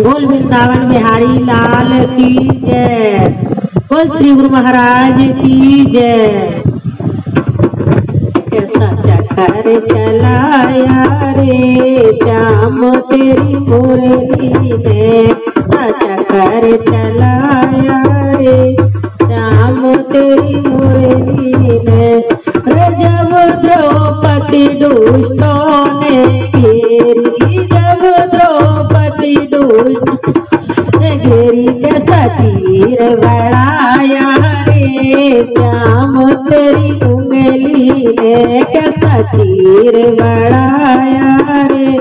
बोल वृंदावन बिहारी लाल की जय। बोल श्री गुरु महाराज की जय। कैसा चक्कर चलाया रे श्याम, तेरी मुरली ने कैसा चक्कर चलाया रे श्याम, तेरी मुरली ने रे जब द्रौपदी दुष्टों ने घेरी चीर बड़ाया रे, श्याम तेरी उंगली ने कैसा चीर बड़ाया रे।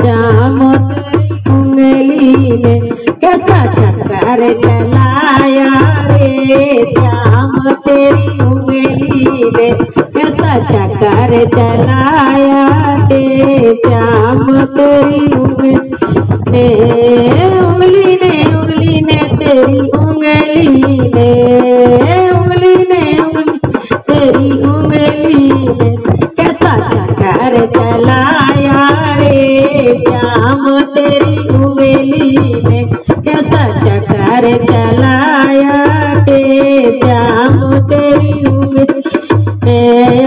श्याम तेरी उंगली ने कैसा चक्कर चलाया रे। श्याम तेरी उंगली ने कैसा चक्कर चलाया रे। श्याम तेरी उंगली ने चक्कर चलाया रे श्याम तेरी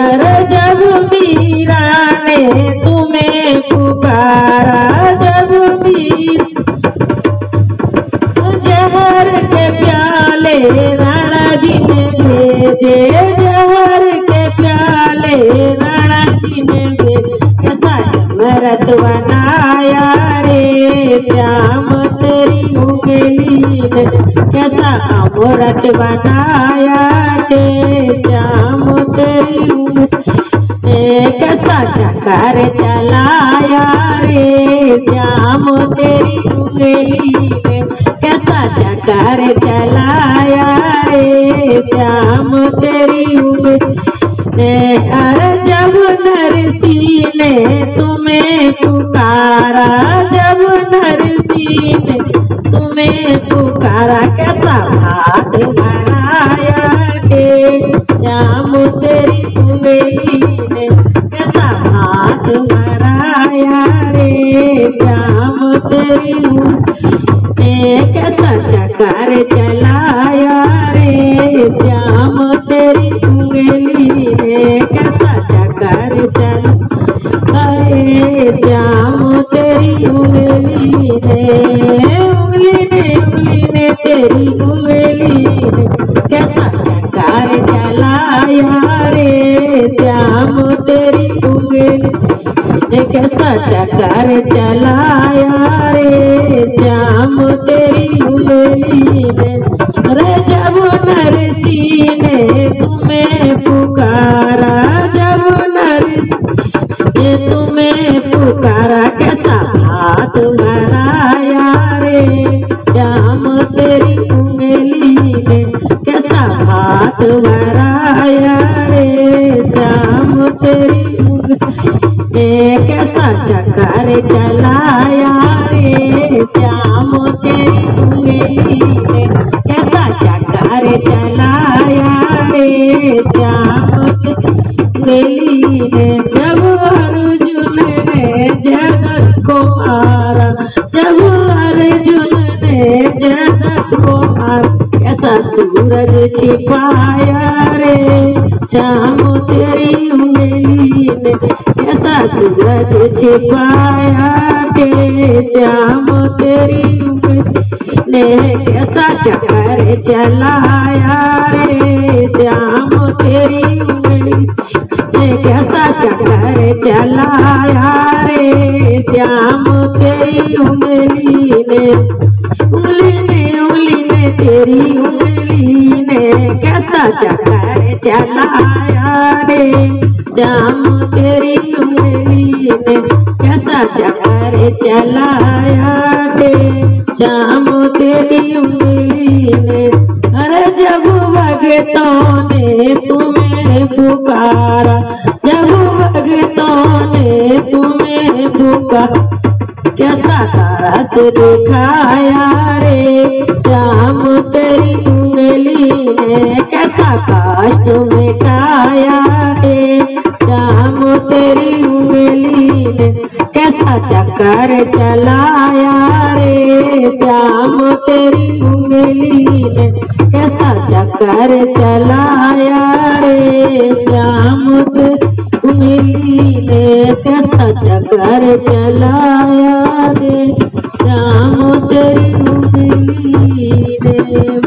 अरे जब मीरा ने तुम्हें पुकारा, जब मीरा जहर के प्याले राणा जी ने भेजे, जहर के प्याले राणा जी ने भेजे। कैसा मरत बनाया रे श्याम उंगली ने कैसा बनाया रे श्याम तेरी कैसा चक्कर चलाया रे श्याम तेरी उंगली कैसा चक्कर चलाया रे श्याम तेरी उंगली अरे जब नरसी ने तुम्हें पुकारा, जब नरसी पुकारा कैसा भात बनाया रे श्याम, तेरी उंगली ने कैसा भात बनाया रे श्याम, तेरी ने कैसा चक्कर चलाया रे श्याम, तेरी उंगली ने कैसा चक्कर चला श्याम ने कैसा चकर चलाया रे, श्याम तेरी उंगली ने रजब जब नरसी ने तुम्हें पुकारा, जब नरसी ने तुम्हें पुकारा चक्कर चलाया रे, श्याम तेरी उंगली ने कैसा चक्कर चलाया रे, श्याम उंगली ने जब अर्जुन ने जगत को मारा, जब अर्जुन ने जगत को मारा, कैसा सूरज छिपाया रे, श्याम तेरी उंगली ने कैसा सूरज छिपाया के श्याम तेरी ने कैसा चक्कर चलाया रे श्याम तेरी ने कैसा चक्कर चलाया रे श्याम तेरी उंगली ने उंगली ने उंगली ने तेरी उंगली ने, कैसा चक्कर चलाया रे? श्याम तेरी उंगली ने कैसा चक्कर चलाया रे श्याम तेरी उंगली ने अरे जब भगतों ने तुम्हें पुकारा। जब भगतों ने तुम्हें पुकारा कैसा तरस दिखाया रे। श्याम तेरी उंगली ने कैसा कष्ट मिटाया चक्कर चलाया रे, श्याम तेरी उंगली ने कैसा चक्कर चलाया रे, श्याम उंगली ने कैसा चक्कर चलाया